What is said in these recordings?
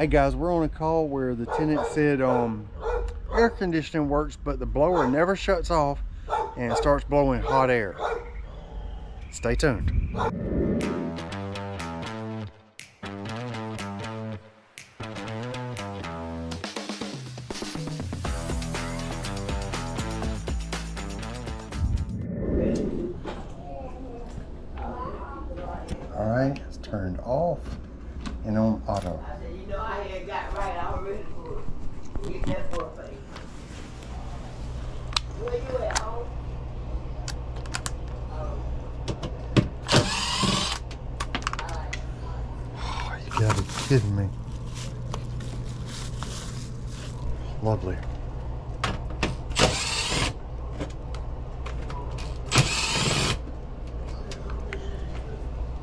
Hey guys, we're on a call where the tenant said um, air conditioning works, but the blower never shuts off and starts blowing hot air. Stay tuned. All right, it's turned off and on auto. You know, I had got right already get for a. Where you at home? Oh, you gotta be kidding me. Lovely.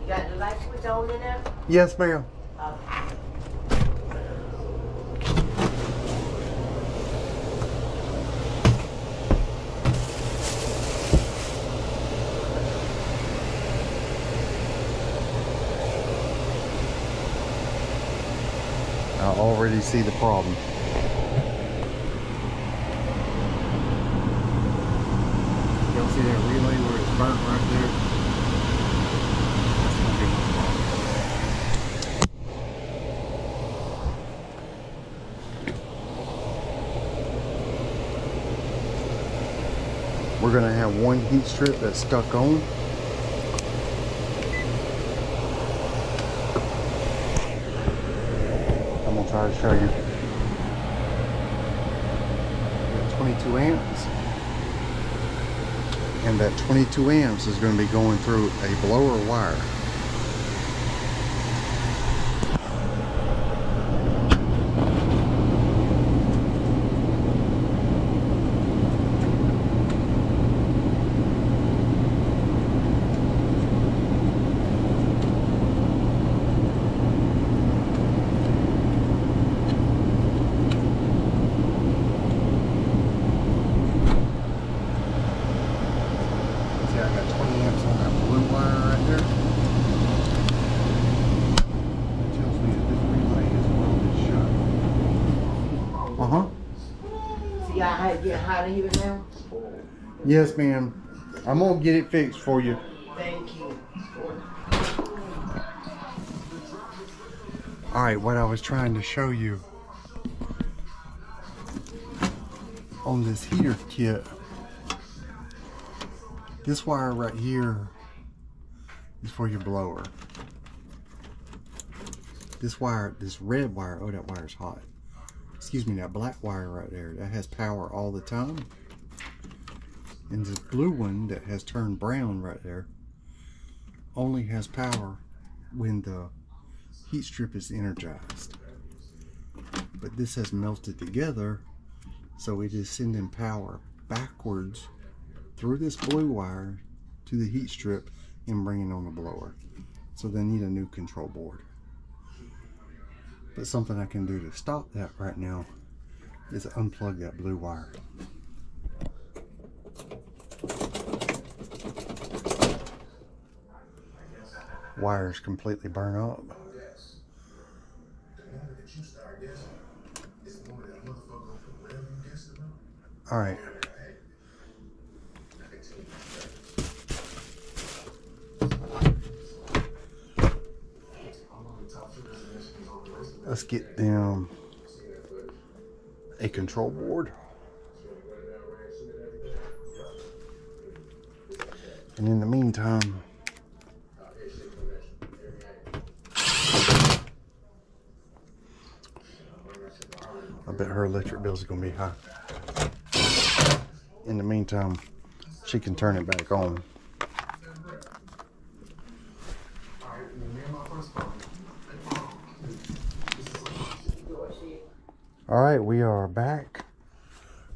You got the light switch on in there? Yes, ma'am. Already see the problem. Y'all see that relay where it's burnt right there? That's gonna be my problem. We're gonna have one heat strip that's stuck on. To show you. Got 22 amps. And that 22 amps is gonna be going through a blower wire. See, I got 20 amps on that blue wire right there. That tells me that this relay is welded shut. Uh-huh. see how it get hot in here now? Yes, ma'am. I'm gonna get it fixed for you. Thank you. All right, what I was trying to show you on this heater kit, this wire right here is for your blower. This wire, this red wire, oh, that wire's hot. Excuse me, that black wire right there, that has power all the time. And this blue one that has turned brown right there only has power when the heat strip is energized. But this has melted together, so it is sending power backwards through this blue wire to the heat strip and bringing on the blower. So they need a new control board. But something I can do to stop that right now is unplug that blue wire. Wire's completely burn up. All right. Get them a control board. And in the meantime, I bet her electric bills are gonna be high. In the meantime, she can turn it back on. All right, we are back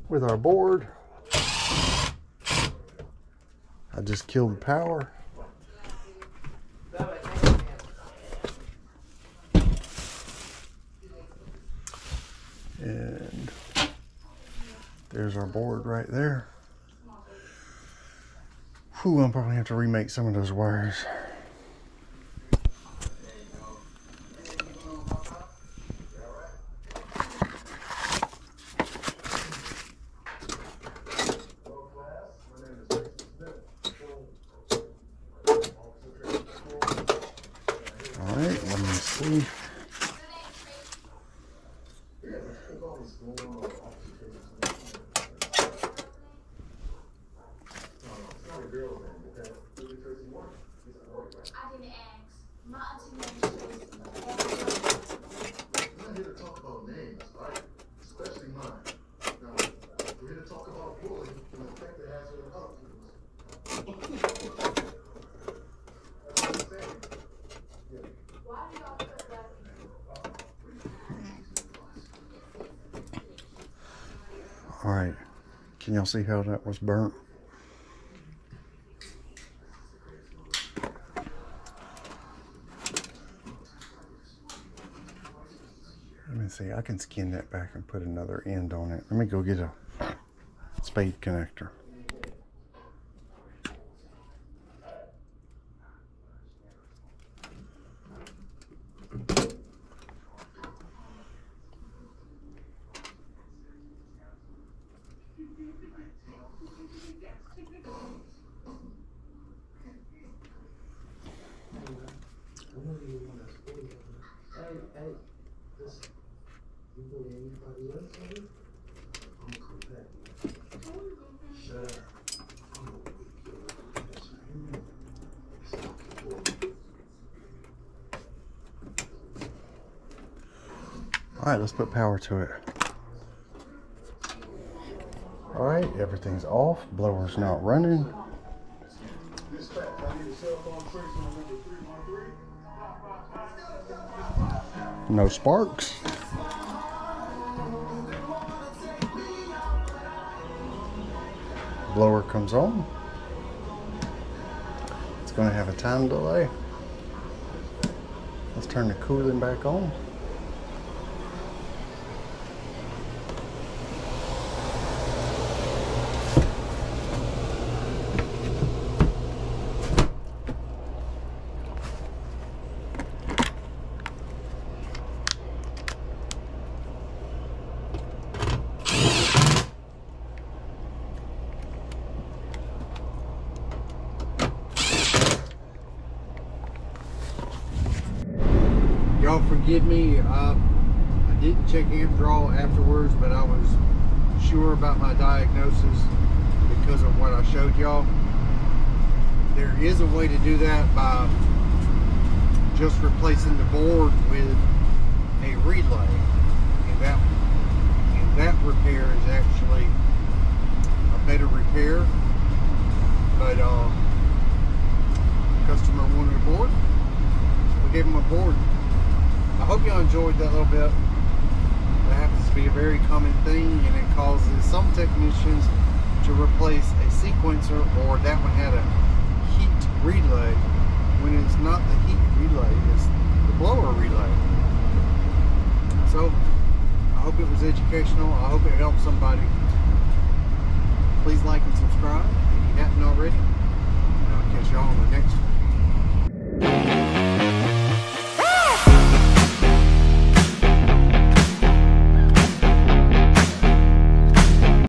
with our board. I just killed the power. And there's our board right there. Whew, I'm probably have to remake some of those wires. All right. Can y'all see how that was burnt? Let me see. I can skin that back and put another end on it. Let me go get a spade connector. All right, let's put power to it. All right, everything's off. Blower's not running. No sparks. Blower comes on. It's going to have a time delay. Let's turn the cooling back on. Y'all forgive me. Uh, I didn't check amp draw afterwards, but I was sure about my diagnosis because of what I showed y'all. There is a way to do that by just replacing the board with enjoyed that little bit. That happens to be a very common thing and it causes some technicians to replace a sequencer or that one had a heat relay when it's not the heat relay, it's the blower relay. So, I hope it was educational. I hope it helped somebody. Please like and subscribe if you haven't already. And I'll catch y'all on the next one.